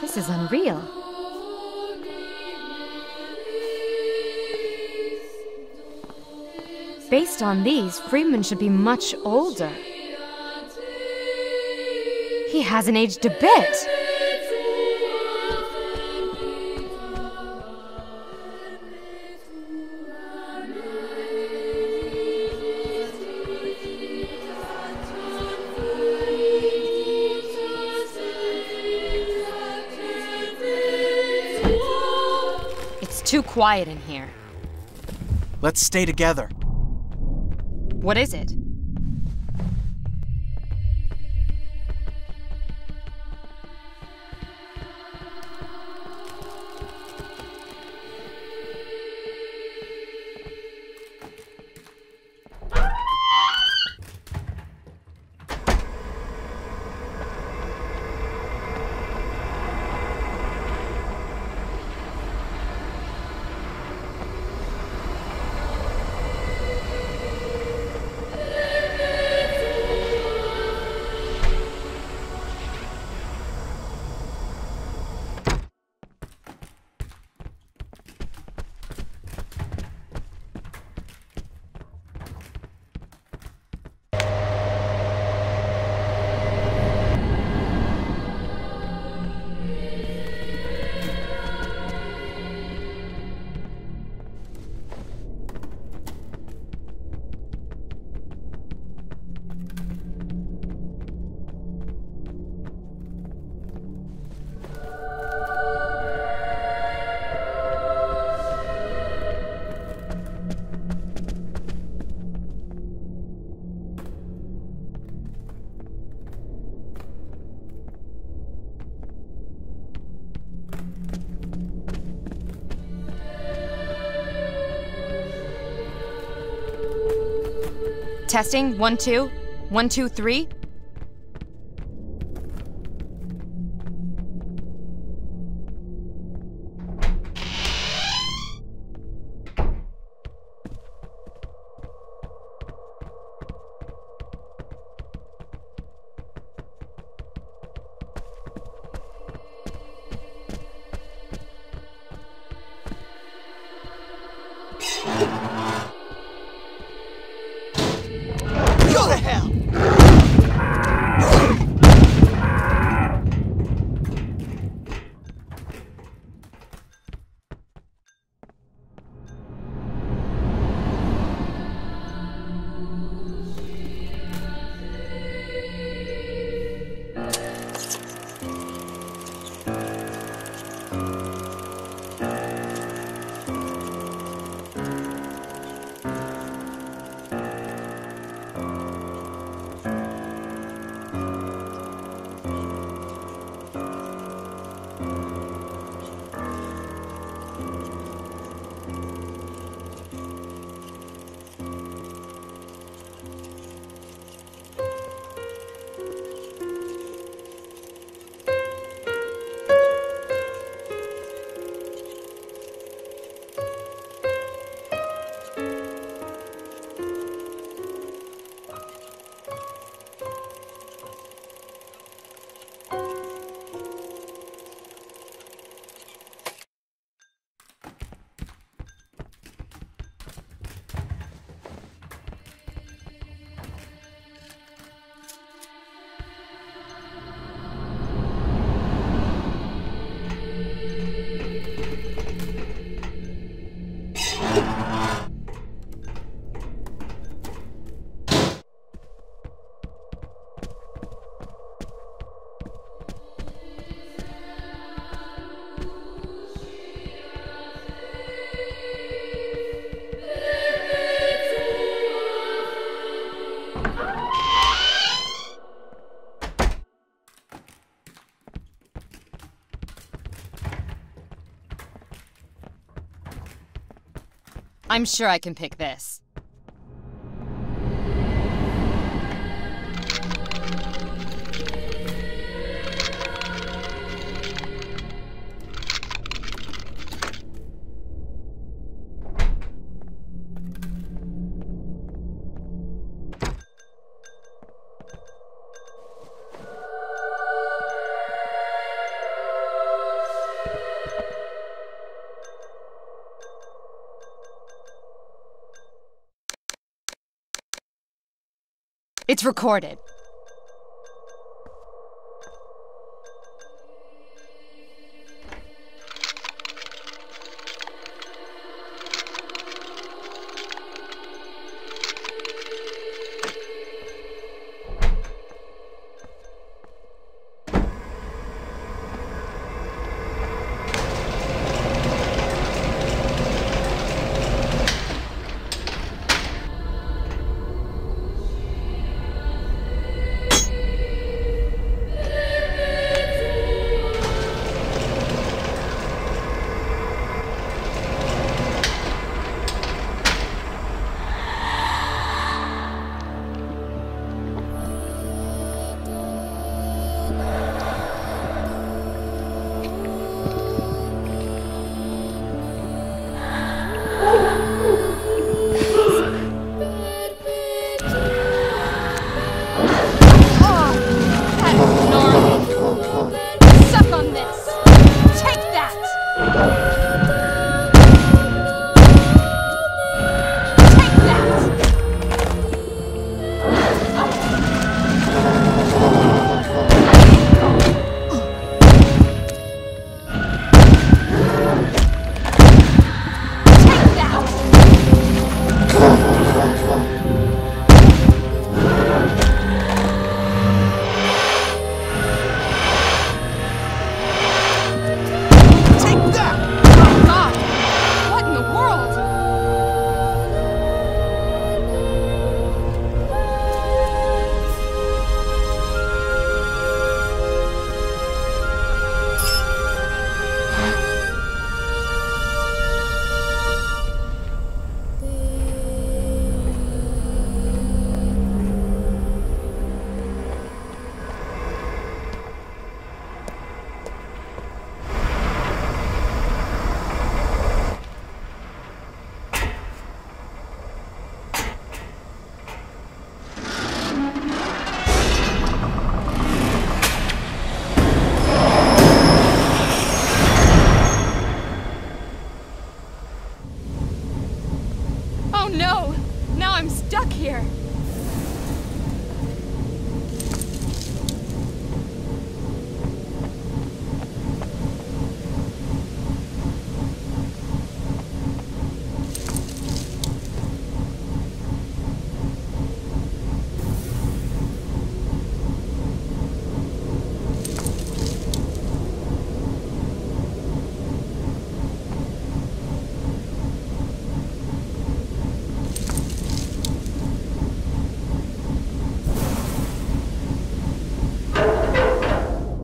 This is unreal. Based on these, Friedman should be much older. He hasn't aged a bit. Too quiet in here. Let's stay together. What is it? Testing, one, two. One, two, three. I'm sure I can pick this. It's recorded.